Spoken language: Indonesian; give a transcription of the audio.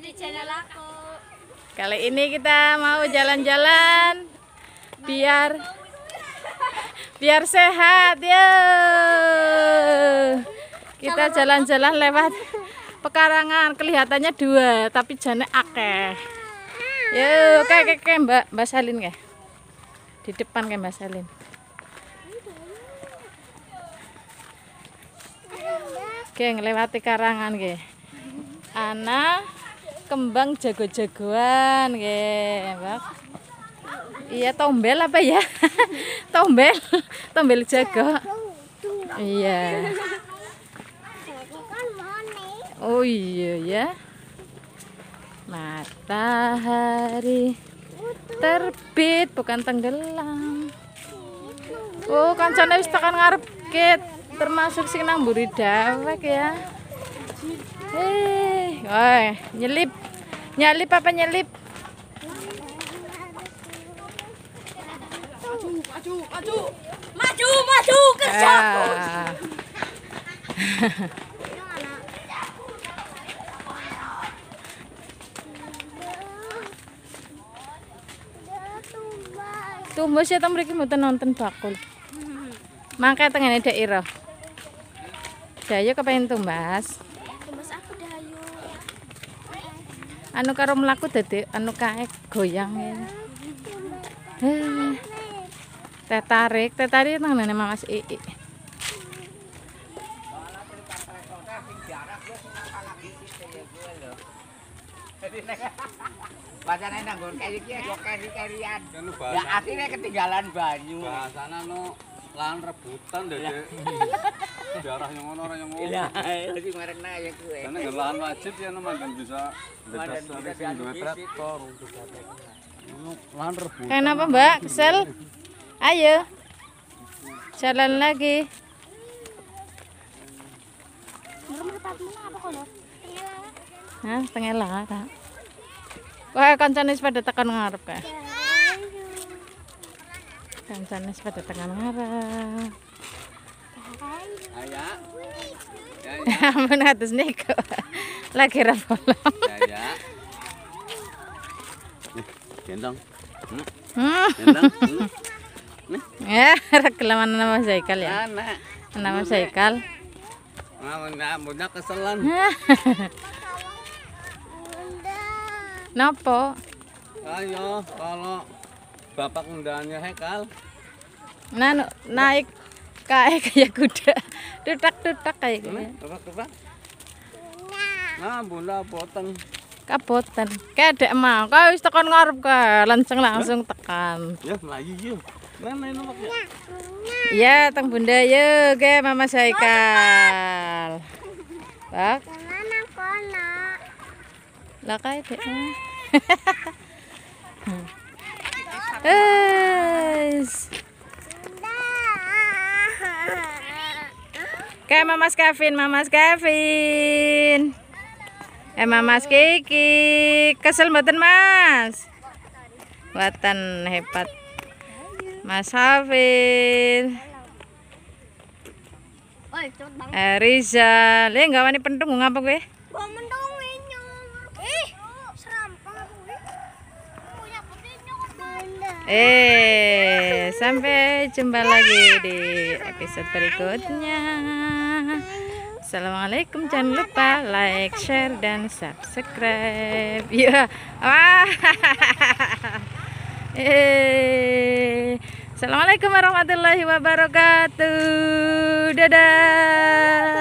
di channel aku. Kali ini kita mau jalan-jalan biar biar sehat ya. Kita jalan-jalan lewat pekarangan kelihatannya dua tapi jane akeh. Yo, kayak kayak Mbak Mbak Salin kayak. Di depan kayak Mbak Salin. Oke, ngelewati karangan ge. Ana kembang jago-jagoan ge, Mbak. Iya, tombel apa ya? tombel. Tombel jago. Iya. Oh iya ya. Matahari terbit bukan tenggelam. Oh, kancane wis tekan ngarep ket. Termasuk sing nang mburi dawek ya. Eh, woi, nyelip. Nyelip apa nyelip? Maju, maju, maju, maju kerja. Ah. Tumbas ya ta mriki mboten nonton bakul. Mangke tengene daerah. Saya kepengen tumbas. Tumbas aku dayu. Anu karo mlaku dadi anu kae goyang ya. Eh. Teh tarik, teh tarik nang nene Mas Ii. Bacane nang nggon kaya iki kok keri-kerian. Kan Ya bahasa akhirnya ketinggalan banyu. bahasana no lahan rebutan deh. Sejarah yang ngono orang yang ngono. Iya, lagi ya. Karena lahan wajib ya nama dan bisa bisa dari traktor. Lahan. Kenapa Mbak? Kesel? Ayo. Jalan lagi. Hah, tengah lah, tak. Wah, kancane pada tekan ngarep kae. Kancane pada tekan ngarep. Ya. Lagi ra bolong. ya ya. Nih, Gendong. Hmm, Hmm. Gendong. Hmm. Ya, nama Zaikal ya. Anak. Nama Zaikal. Keselan. Nopo? Ayo, kalau bapak undangannya hekal. Nah, naik kayak kayak kuda. Dutak-dutak kayak gitu. Bapak bapak. Nah, bunda potong. Kabotan. Kayak dek mau. Kau wis tekan ngarep ka, langsung langsung tekan. Ya, melayu yuk. Mana ini ya? Ya, teng Bunda yuk, ke Mama Saikal. Bak, lah kayak dek. mah. Kayak Mamas Kevin, Mamas Kevin. Eh Mamas Kiki, kesel mboten Mas? Buatan hebat. Mas banget. eh, Riza, le nggak wani pentung ngapa. Punya petinyo Eh, sampai jumpa lagi di episode berikutnya. Assalamualaikum, jangan lupa like, share, dan subscribe. Ya, wah. Eh, Assalamualaikum warahmatullahi wabarakatuh. Dadah.